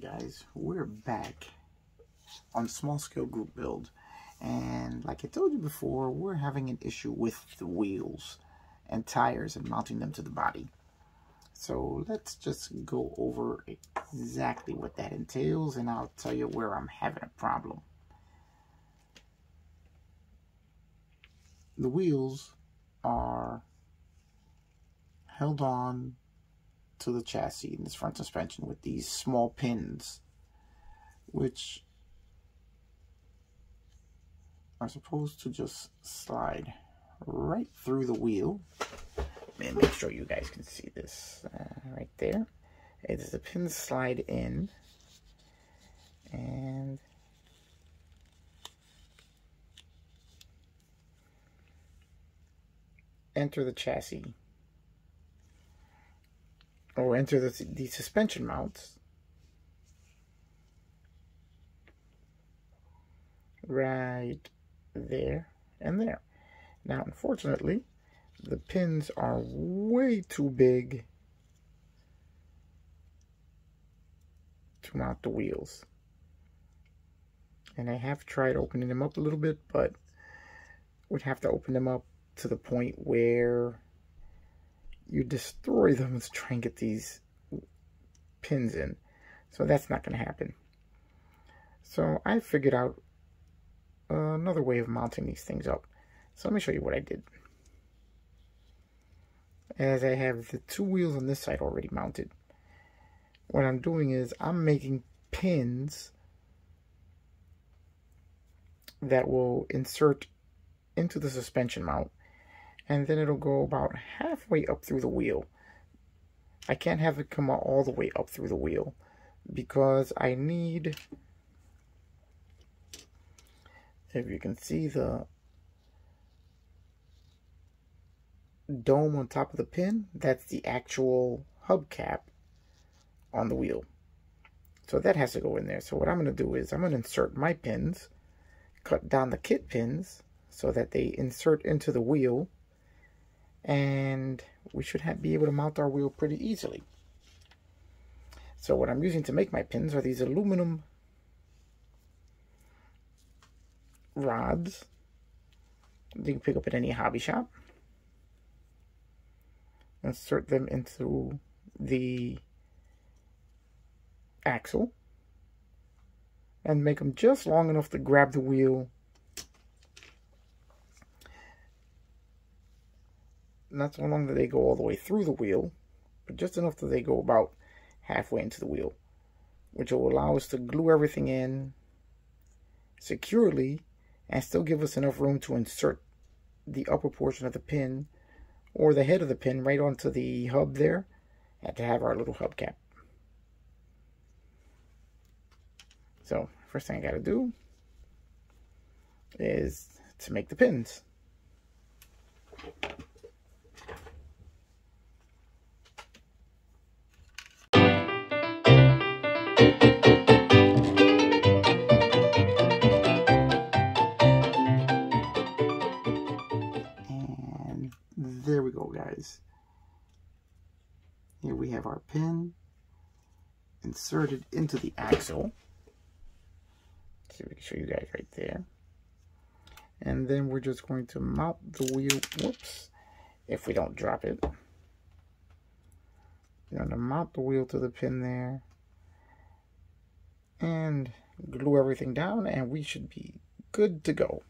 guys, we're back on small scale group build. And like I told you before we're having an issue with the wheels and tires and mounting them to the body. So let's just go over exactly what that entails and I'll tell you where I'm having a problem. The wheels are held on to the chassis in this front suspension with these small pins which are supposed to just slide right through the wheel. And make sure you guys can see this uh, right there. As the pins slide in and enter the chassis or enter the, the suspension mounts right there and there. Now, unfortunately, the pins are way too big to mount the wheels. And I have tried opening them up a little bit, but would have to open them up to the point where you destroy them to try and get these pins in. So that's not going to happen. So I figured out another way of mounting these things up. So let me show you what I did. As I have the two wheels on this side already mounted, what I'm doing is I'm making pins that will insert into the suspension mount and then it'll go about halfway up through the wheel. I can't have it come all the way up through the wheel because I need if you can see the dome on top of the pin, that's the actual hubcap on the wheel. So that has to go in there. So what I'm going to do is I'm going to insert my pins, cut down the kit pins so that they insert into the wheel. And we should have, be able to mount our wheel pretty easily. So what I'm using to make my pins are these aluminum rods that you can pick up at any hobby shop. Insert them into the axle and make them just long enough to grab the wheel not so long that they go all the way through the wheel but just enough that they go about halfway into the wheel which will allow us to glue everything in securely and still give us enough room to insert the upper portion of the pin or the head of the pin right onto the hub there and to have our little hubcap. So first thing I got to do is to make the pins. Guys. Here we have our pin inserted into the axle. If we can show you guys right there. And then we're just going to mount the wheel, whoops, if we don't drop it. We're going to mount the wheel to the pin there. And glue everything down and we should be good to go.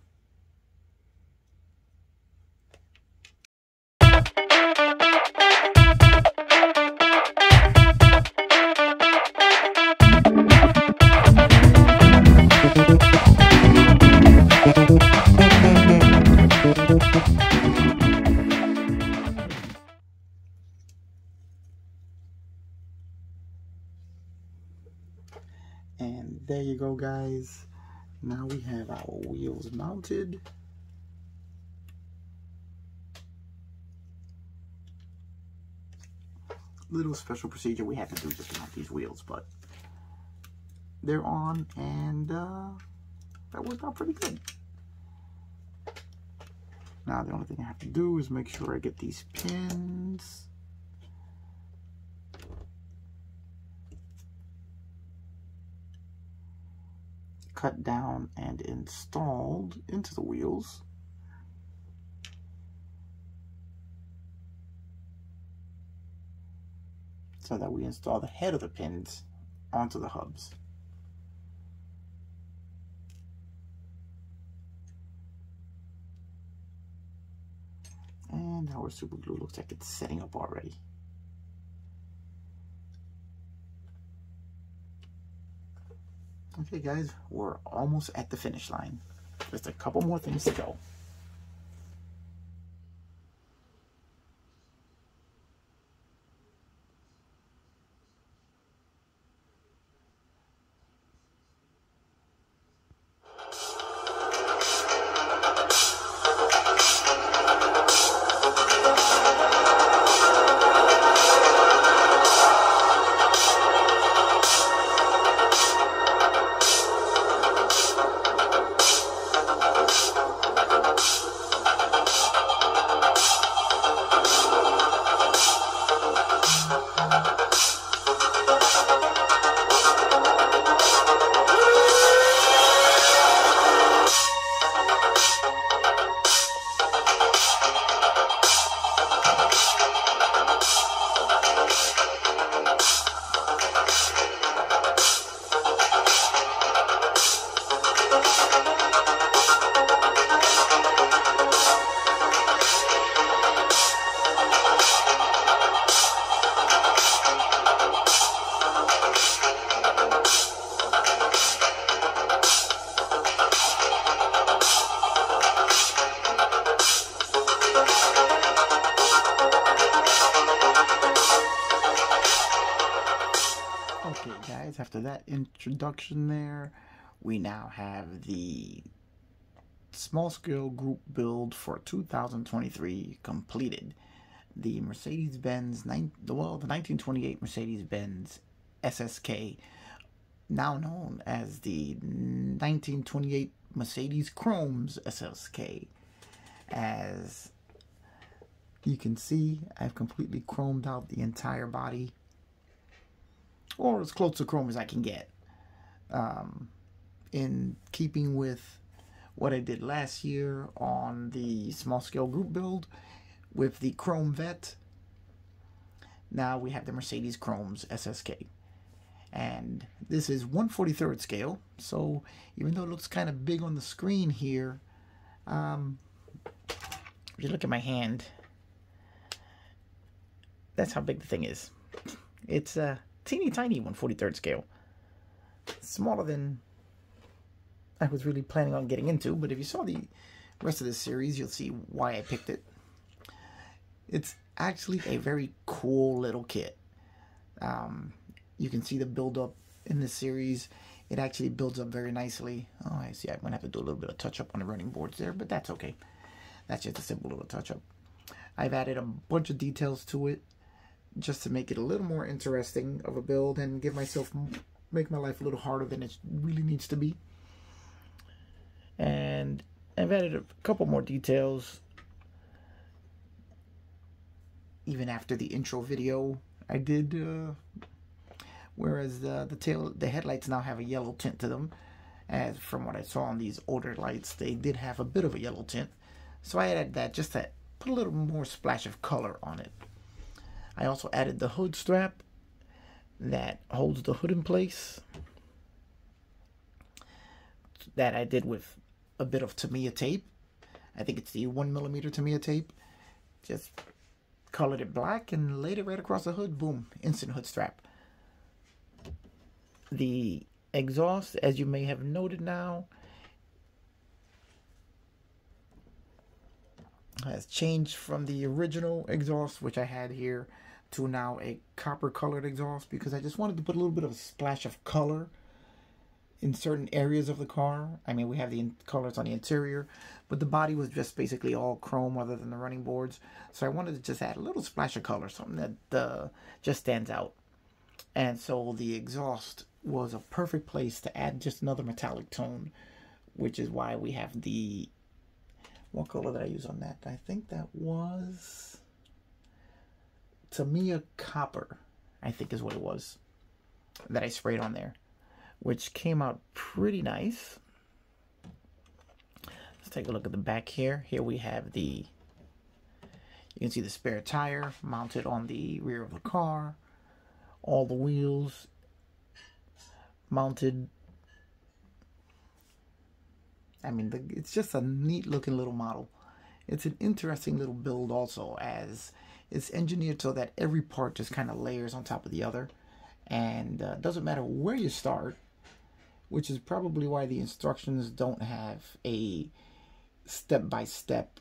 Guys. Now we have our wheels mounted. Little special procedure we had to do just to mount these wheels, but they're on and uh, that worked out pretty good. Now the only thing I have to do is make sure I get these pins cut down and installed into the wheels. So that we install the head of the pins onto the hubs. And our super glue looks like it's setting up already. Okay guys, we're almost at the finish line. Just a couple more things to go. After that introduction there, we now have the small scale group build for 2023 completed. The Mercedes Benz, well, the 1928 Mercedes Benz SSK, now known as the 1928 Mercedes Chromes SSK. As you can see, I've completely chromed out the entire body or as close to chrome as I can get. Um, in keeping with what I did last year on the small scale group build with the Chrome Vette. Now we have the Mercedes Chromes SSK. And this is 143rd scale, so even though it looks kind of big on the screen here, um, if you look at my hand, that's how big the thing is. It's uh, teeny tiny 143rd scale. Smaller than I was really planning on getting into, but if you saw the rest of this series, you'll see why I picked it. It's actually a very cool little kit. Um, you can see the build up in this series. It actually builds up very nicely. Oh, I see. I'm going to have to do a little bit of touch up on the running boards there, but that's okay. That's just a simple little touch up. I've added a bunch of details to it just to make it a little more interesting of a build and give myself make my life a little harder than it really needs to be. And I've added a couple more details. Even after the intro video I did uh, whereas the the tail the headlights now have a yellow tint to them. As from what I saw on these older lights they did have a bit of a yellow tint. So I added that just to put a little more splash of color on it I also added the hood strap that holds the hood in place that I did with a bit of Tamiya tape. I think it's the one millimeter Tamiya tape. Just colored it black and laid it right across the hood. Boom, instant hood strap. The exhaust, as you may have noted now, has changed from the original exhaust, which I had here, to now a copper colored exhaust because I just wanted to put a little bit of a splash of color in certain areas of the car. I mean, we have the colors on the interior, but the body was just basically all chrome other than the running boards. So I wanted to just add a little splash of color, something that uh, just stands out. And so the exhaust was a perfect place to add just another metallic tone, which is why we have the, what color did I use on that? I think that was Tamiya Copper, I think is what it was, that I sprayed on there which came out pretty nice. Let's take a look at the back here. Here we have the, you can see the spare tire mounted on the rear of the car. All the wheels mounted. I mean, the, it's just a neat looking little model. It's an interesting little build also as it's engineered so that every part just kind of layers on top of the other. And uh, doesn't matter where you start, which is probably why the instructions don't have a step-by-step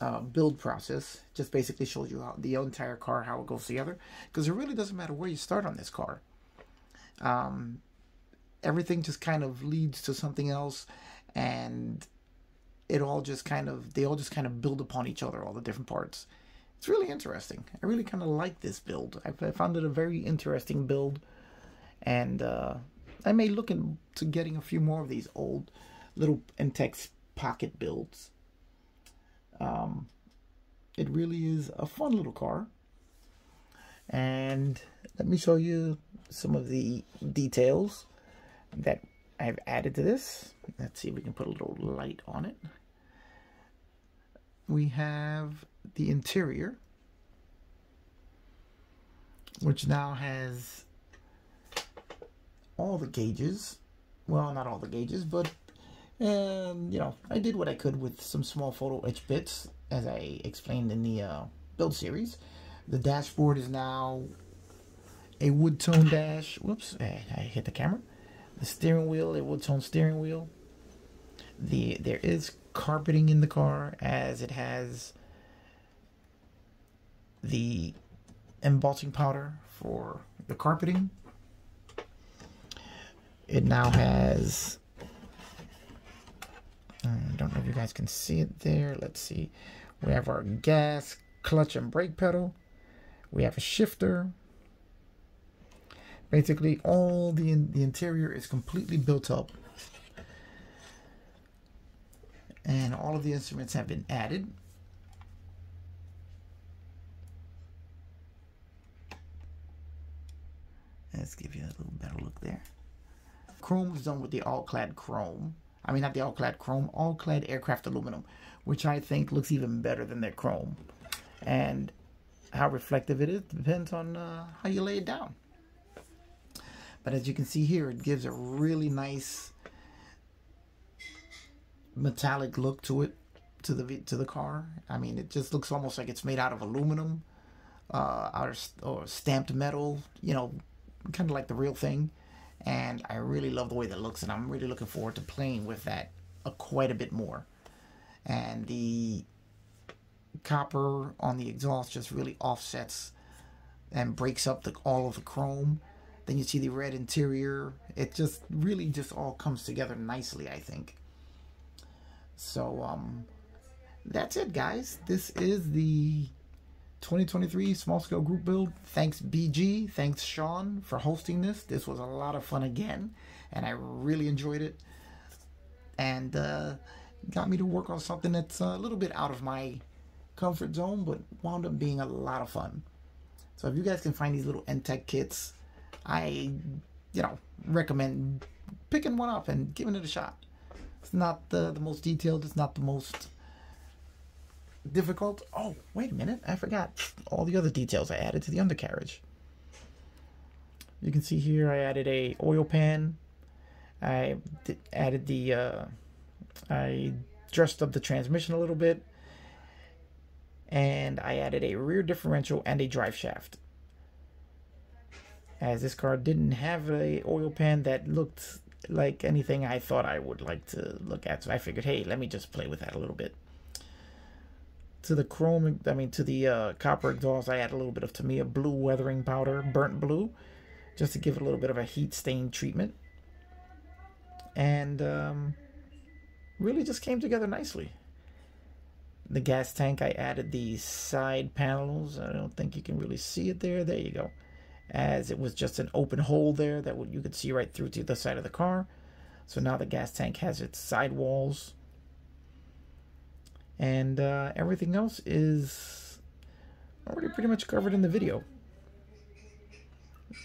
uh, build process. Just basically shows you how the entire car, how it goes together. Because it really doesn't matter where you start on this car. Um, everything just kind of leads to something else. And it all just kind of, they all just kind of build upon each other, all the different parts. It's really interesting. I really kind of like this build. I, I found it a very interesting build. And uh, I may look into getting a few more of these old little Entex pocket builds. Um, it really is a fun little car. And let me show you some of the details that I've added to this. Let's see if we can put a little light on it. We have the interior, which now has all the gauges. Well, not all the gauges, but um, you know, I did what I could with some small photo etch bits, as I explained in the uh, build series. The dashboard is now a wood tone dash. Whoops, I hit the camera. The steering wheel, a wood tone steering wheel. The there is carpeting in the car as it has the embossing powder for the carpeting. It now has I don't know if you guys can see it there. Let's see. We have our gas, clutch, and brake pedal. We have a shifter. Basically, all the, the interior is completely built up. And all of the instruments have been added. Let's give you a little better look there. Chrome was done with the Alclad chrome. I mean, not the Alclad chrome, Alclad aircraft aluminum, which I think looks even better than their chrome. And how reflective it is depends on uh, how you lay it down. But as you can see here, it gives a really nice metallic look to it, to the to the car. I mean, it just looks almost like it's made out of aluminum, uh, or, or stamped metal. You know, kind of like the real thing and I really love the way that looks, and I'm really looking forward to playing with that uh, quite a bit more. And the copper on the exhaust just really offsets and breaks up the all of the chrome. Then you see the red interior. It just really just all comes together nicely, I think. So um, that's it, guys. This is the 2023 small scale group build. Thanks BG, thanks Sean for hosting this. This was a lot of fun again, and I really enjoyed it. And uh, got me to work on something that's a little bit out of my comfort zone, but wound up being a lot of fun. So if you guys can find these little Entex kits, I, you know, recommend picking one up and giving it a shot. It's not the, the most detailed, it's not the most difficult. Oh, wait a minute. I forgot all the other details I added to the undercarriage. You can see here I added a oil pan. I added the, uh, I dressed up the transmission a little bit. And I added a rear differential and a drive shaft. As this car didn't have a oil pan that looked like anything I thought I would like to look at. So I figured, hey, let me just play with that a little bit to the chrome, I mean, to the uh, copper exhaust, I add a little bit of Tamiya blue weathering powder, burnt blue, just to give it a little bit of a heat stain treatment. And um, really just came together nicely. The gas tank, I added the side panels. I don't think you can really see it there. There you go. As it was just an open hole there that you could see right through to the side of the car. So now the gas tank has its side walls and uh, everything else is already pretty much covered in the video.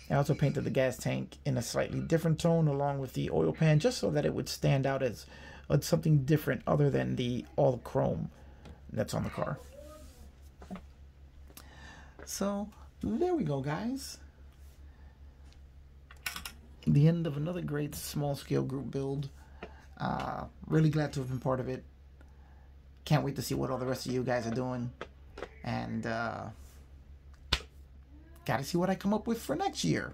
I also painted the gas tank in a slightly different tone along with the oil pan just so that it would stand out as uh, something different other than the all chrome that's on the car. So there we go, guys. The end of another great small scale group build. Uh, really glad to have been part of it. Can't wait to see what all the rest of you guys are doing. And uh, got to see what I come up with for next year.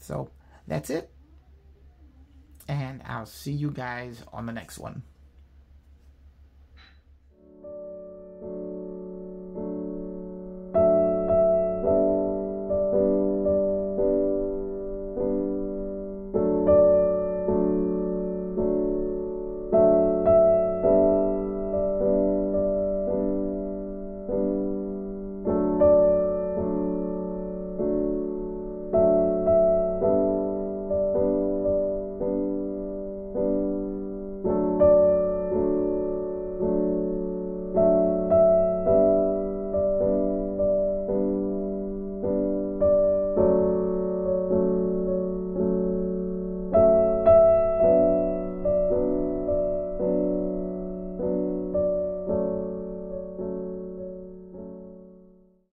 So that's it. And I'll see you guys on the next one.